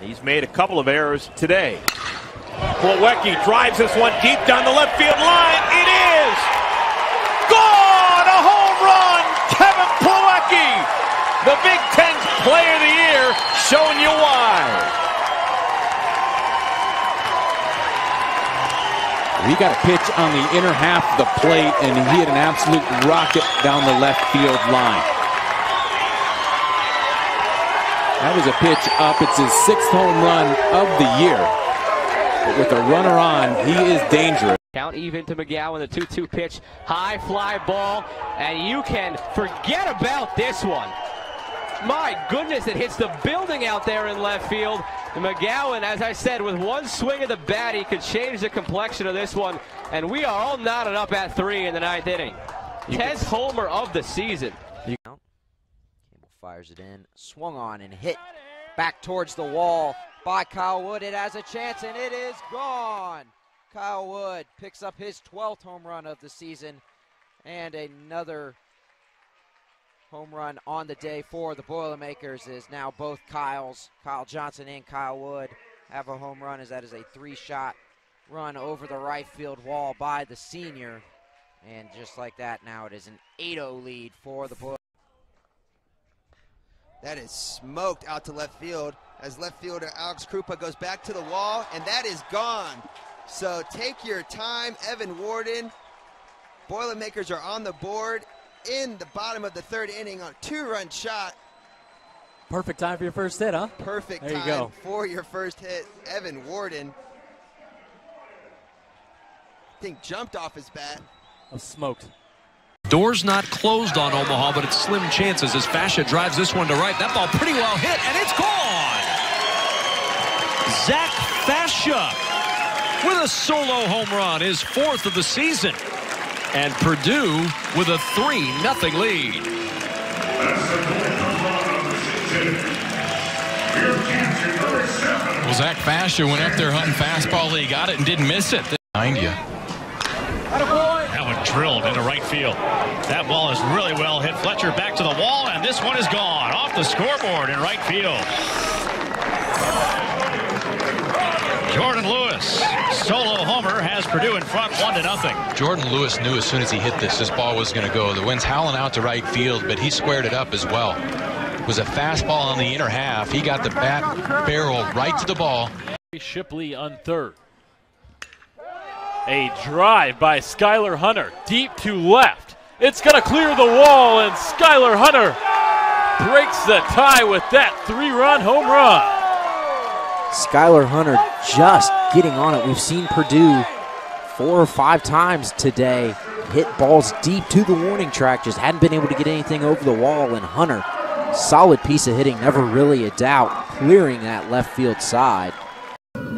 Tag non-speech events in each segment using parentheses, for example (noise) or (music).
He's made a couple of errors today. Plawecki drives this one deep down the left field line. It is gone! A home run! Kevin Plawecki, the Big Ten Player of the Year, showing you why. He got a pitch on the inner half of the plate, and he hit an absolute rocket down the left field line. That was a pitch up. It's his sixth home run of the year. But with a runner on, he is dangerous. Count even to McGowan, the 2-2 pitch, high fly ball, and you can forget about this one. My goodness, it hits the building out there in left field. McGowan, as I said, with one swing of the bat, he could change the complexion of this one. And we are all knotted up at three in the ninth inning. Tenth homer of the season. Campbell fires it in, swung on and hit back towards the wall by Kyle Wood. It has a chance and it is gone. Kyle Wood picks up his 12th home run of the season and another home run on the day for the Boilermakers is now both Kyles, Kyle Johnson and Kyle Wood have a home run as that is a three-shot run over the right field wall by the senior. And just like that, now it is an 8-0 lead for the Boilermakers. That is smoked out to left field as left fielder Alex Krupa goes back to the wall, and that is gone. So take your time, Evan Warden. Boilermakers are on the board in the bottom of the third inning on a two-run shot. Perfect time for your first hit, huh? Perfect there you time go. for your first hit. Evan Warden, I think jumped off his bat. Oh, smoked. Doors not closed on Omaha, but it's slim chances as Fascia drives this one to right. That ball pretty well hit, and it's gone. Zach Fascia with a solo home run, his fourth of the season. And Purdue with a 3 nothing lead. Well, Zach Fascia went up there hunting fastball. He got it and didn't miss it. Behind you. Field. That ball is really well hit. Fletcher back to the wall, and this one is gone off the scoreboard in right field. Jordan Lewis, solo homer, has Purdue in front one to nothing. Jordan Lewis knew as soon as he hit this, this ball was going to go. The wind's howling out to right field, but he squared it up as well. It was a fastball on the inner half. He got the bat barrel right to the ball. Shipley on third. A drive by Skylar Hunter deep to left. It's going to clear the wall, and Skylar Hunter breaks the tie with that three-run home run. Skylar Hunter just getting on it. We've seen Purdue four or five times today hit balls deep to the warning track, just hadn't been able to get anything over the wall. And Hunter, solid piece of hitting, never really a doubt, clearing that left field side.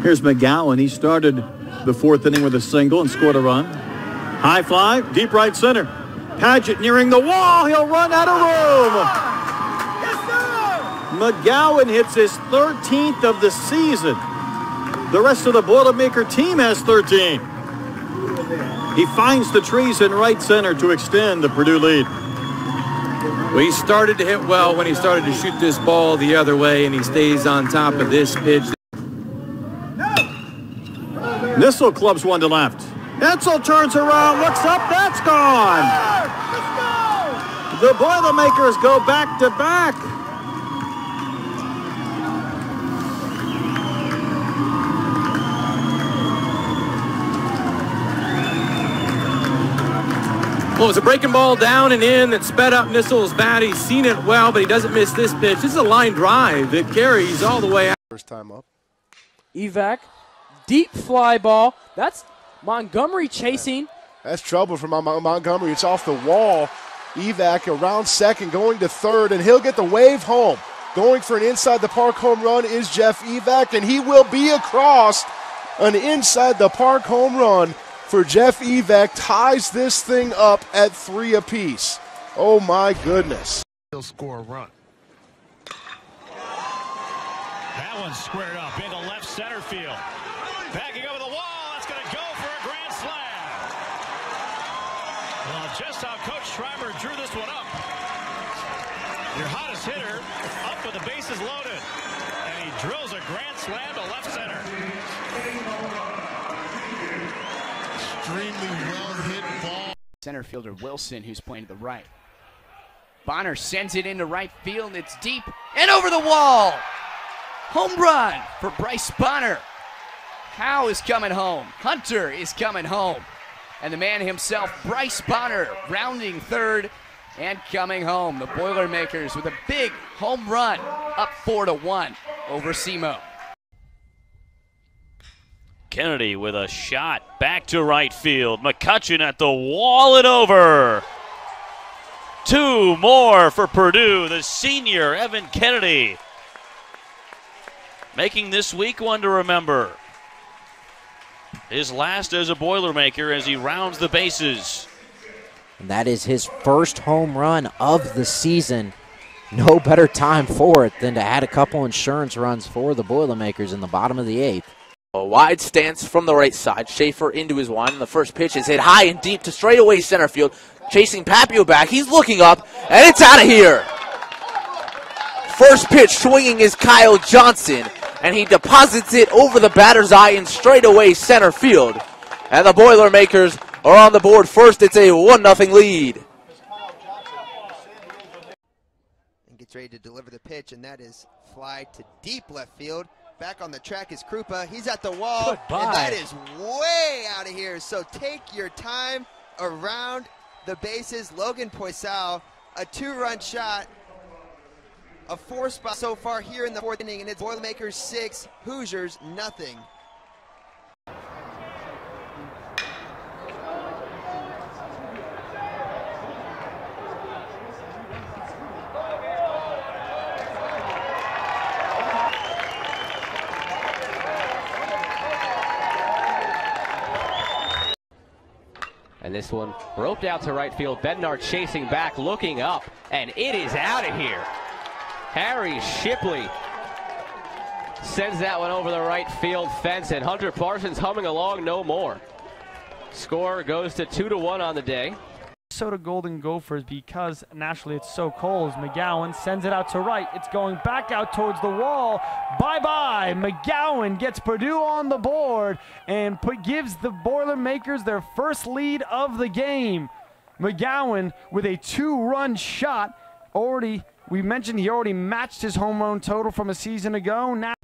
Here's McGowan. He started the fourth inning with a single and scored a run. High fly, deep right center. Paget nearing the wall. He'll run out of room. Yes, McGowan hits his 13th of the season. The rest of the Boilermaker team has 13. He finds the trees in right center to extend the Purdue lead. Well, he started to hit well when he started to shoot this ball the other way, and he stays on top of this pitch. Nissel clubs one to left. Etzel turns around, looks up, that's gone. The Boilermakers go back to back. Well, it was a breaking ball down and in that sped up Nissel's bat. He's seen it well, but he doesn't miss this pitch. This is a line drive that carries all the way out. First time up. Evac, deep fly ball. That's Montgomery chasing. That's trouble for Montgomery. It's off the wall. Evac around second, going to third, and he'll get the wave home. Going for an inside the park home run is Jeff Evac, and he will be across an inside the park home run for Jeff Evac. Ties this thing up at three apiece. Oh my goodness. He'll score a run. That one's squared up into left center field. Backing over the wall. That's going to go for a grand slam. Well, just how Coach Schreiber drew this one up. Your hottest hitter up with the bases loaded. And he drills a grand slam to left center. Extremely well hit ball. Center fielder Wilson, who's playing to the right. Bonner sends it into right field. And it's deep and over the wall. Home run for Bryce Bonner. Howe is coming home. Hunter is coming home. And the man himself, Bryce Bonner, rounding third and coming home. The Boilermakers with a big home run, up four to one over SEMO. Kennedy with a shot back to right field. McCutcheon at the wall and over. Two more for Purdue. The senior, Evan Kennedy, making this week one to remember. His last as a Boilermaker as he rounds the bases. And that is his first home run of the season. No better time for it than to add a couple insurance runs for the Boilermakers in the bottom of the eighth. A wide stance from the right side. Schaefer into his one. The first pitch is hit high and deep to straightaway center field. Chasing Papio back. He's looking up, and it's out of here. First pitch swinging is Kyle Johnson, and he deposits it over the batter's eye in straightaway center field. And the Boilermakers are on the board first. It's a 1 0 lead. And gets ready to deliver the pitch, and that is fly to deep left field. Back on the track is Krupa. He's at the wall, Goodbye. and that is way out of here. So take your time around the bases. Logan Poisal, a two-run shot, a four spot so far here in the fourth inning, and it's Boilermakers six, Hoosiers nothing. And this one roped out to right field. Bednar chasing back, looking up, and it is out of here. Harry Shipley sends that one over the right field fence, and Hunter Parsons humming along no more. Score goes to two to one on the day. Minnesota Golden Gophers because naturally it's so cold. McGowan sends it out to right. It's going back out towards the wall. Bye bye. McGowan gets Purdue on the board and put, gives the Boilermakers their first lead of the game. McGowan with a two run shot. Already, we mentioned he already matched his home run total from a season ago. Now.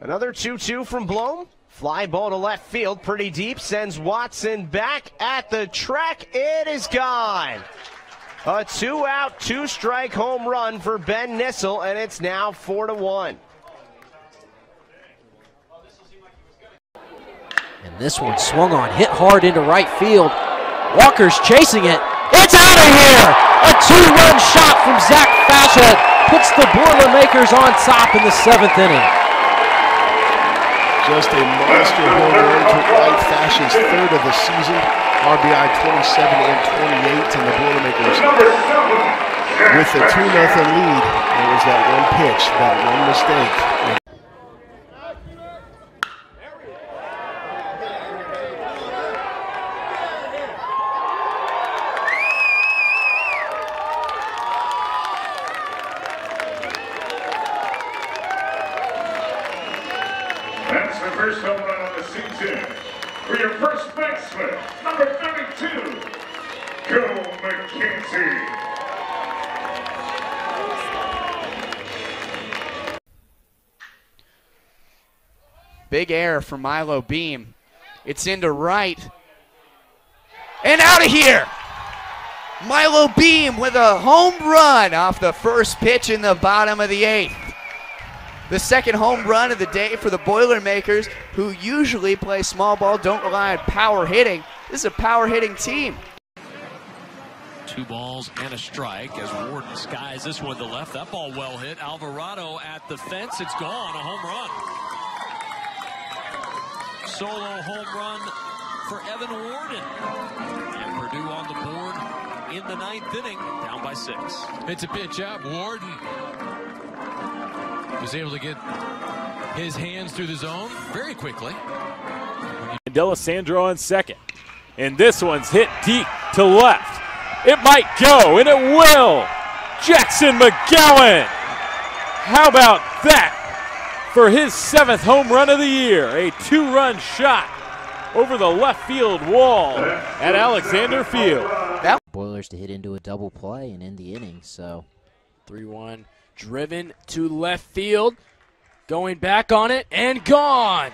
Another 2 2 from Blome. Fly ball to left field, pretty deep, sends Watson back at the track. It is gone. A two out, two strike home run for Ben Nissel, and it's now 4 to 1. And this one swung on, hit hard into right field. Walker's chasing it. It's out of here! A two-run shot from Zach Fascia puts the Boilermakers on top in the seventh inning. Just a monster home run to right Fascia's third of the season. RBI 27 and 28, and the Boilermakers with a 2 0 lead. There was that one pitch, that one mistake. That's the first home run of the season. For your first baseman, number 32, Joe McKenzie. Big air from Milo Beam. It's into right. And out of here! Milo Beam with a home run off the first pitch in the bottom of the eighth. The second home run of the day for the Boilermakers, who usually play small ball, don't rely on power hitting. This is a power hitting team. Two balls and a strike as Warden skies this one to the left. That ball well hit. Alvarado at the fence. It's gone. A home run. Solo home run for Evan Warden. And Purdue on the board in the ninth inning, down by six. It's a pitch out. Warden was able to get his hands through the zone very quickly. And Delisandro on second. And this one's hit deep to left. It might go, and it will. Jacson McGowan. How about that for his seventh home run of the year? A two run shot over the left field wall at Alexander Field. Boilers to hit into a double play and end the inning, so 3 1 driven to left field. Going back on it and gone.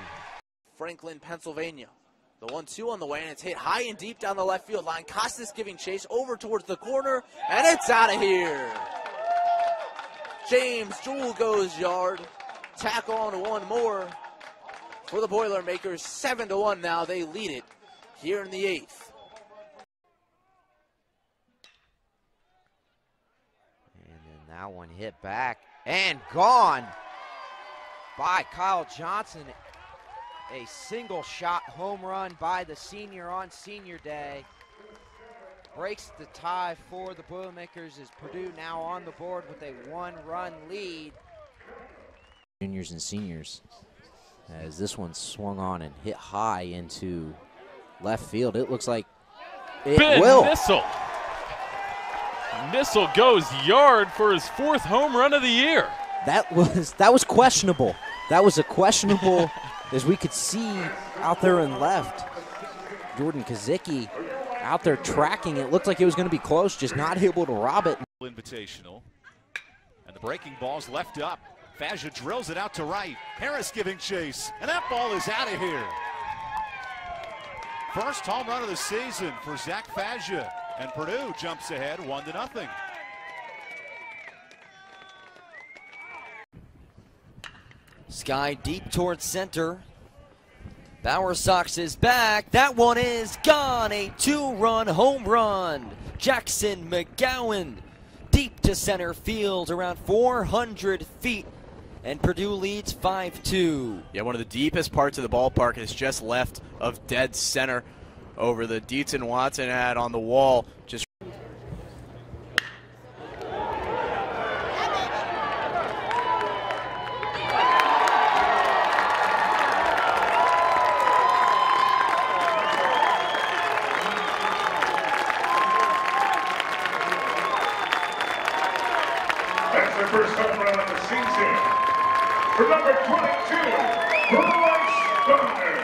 Franklin, Pennsylvania. The one two on the way, and it's hit high and deep down the left field line. Costas giving chase over towards the corner, and it's out of here. James Jewell goes yard. Tack on one more for the Boilermakers. Seven to one now. They lead it here in the eighth. And then that one hit back and gone by Kyle Johnson. A single shot home run by the senior on senior day. Breaks the tie for the Boilermakers as Purdue now on the board with a one run lead. Juniors and seniors. As this one swung on and hit high into left field. It looks like it Ben will. Nissel. Nissel goes yard for his fourth home run of the year. That was that was questionable. That was a questionable, (laughs) as we could see out there in left. Jordan Kazicki out there tracking. It looked like it was going to be close, just not able to rob it. Invitational. And the breaking ball's left up. Fascia drills it out to right. Harris giving chase. And that ball is out of here. First home run of the season for Zach Fascia. And Purdue jumps ahead one to nothing. Sky deep towards center. Bauer Sox is back. That one is gone. A two run home run. Jacson McGowan deep to center field around 400 feet. And Purdue leads 5 2. Yeah, one of the deepest parts of the ballpark is just left of dead center over the and Watson ad on the wall. Just That's the first home run of the season. For number 22, Bryce Bonner.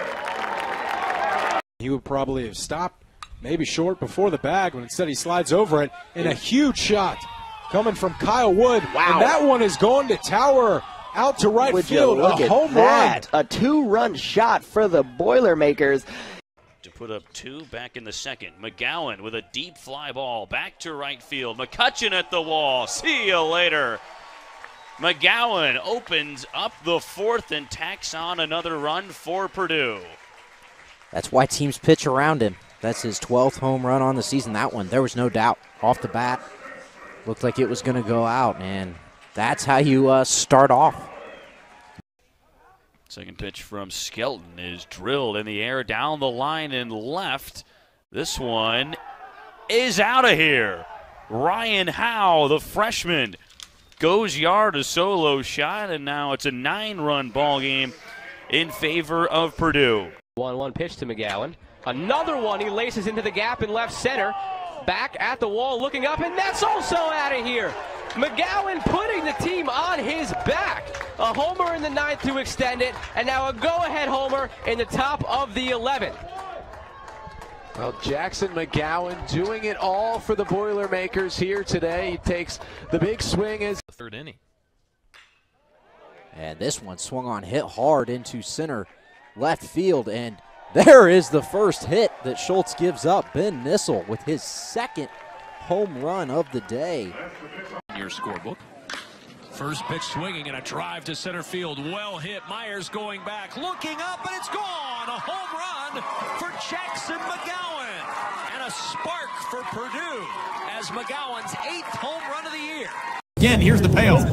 He would probably have stopped maybe short before the bag, but instead he slides over it in a huge shot coming from Kyle Wood. Wow. And that one is going to tower out to right Would field. look a at home that? A two-run shot for the Boilermakers. To put up two back in the second. McGowan with a deep fly ball back to right field. McCutcheon at the wall. See you later. McGowan opens up the fourth and tacks on another run for Purdue. That's why teams pitch around him. That's his 12th home run on the season. That one, there was no doubt off the bat. Looked like it was going to go out, and that's how you uh, start off. Second pitch from Skelton is drilled in the air down the line and left. This one is out of here. Ryan Howe, the freshman, goes yard a solo shot, and now it's a nine-run ball game in favor of Purdue. 1 1 pitch to McGowan. Another one he laces into the gap in left center. Back at the wall looking up, and that's also out of here. McGowan putting the team on his back. A homer in the ninth to extend it, and now a go ahead homer in the top of the 11th. Well, Jacson McGowan doing it all for the Boilermakers here today. He takes the big swing as the third inning. And this one swung on, hit hard into center left field, and there is the first hit that Schultz gives up. Ben Nissel with his second home run of the day. Your scorebook. First pitch swinging and a drive to center field. Well hit. Myers going back, looking up, and it's gone. A home run for Jacson McGowan. And a spark for Purdue as McGowan's eighth home run of the year. Again. Here's the payoff.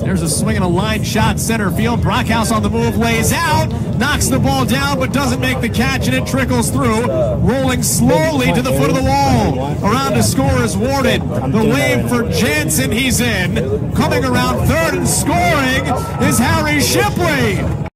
There's a swing and a line shot center field. Brockhouse on the move, lays out, knocks the ball down, but doesn't make the catch, and it trickles through, rolling slowly to the foot of the wall. Around to score is Warden. The wave for Jansen, he's in. Coming around third and scoring is Harry Shipley.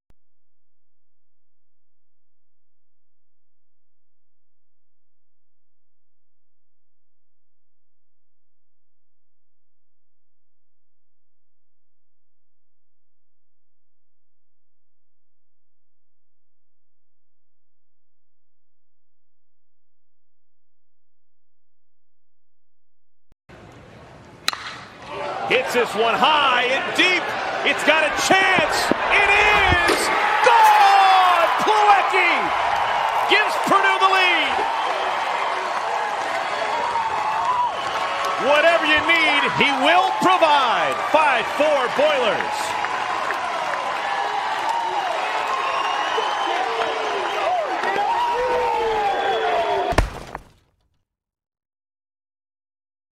Hits this one high and deep. It's got a chance. It is gone. Plawecki gives Purdue the lead. Whatever you need, he will provide. 5-4 Boilers.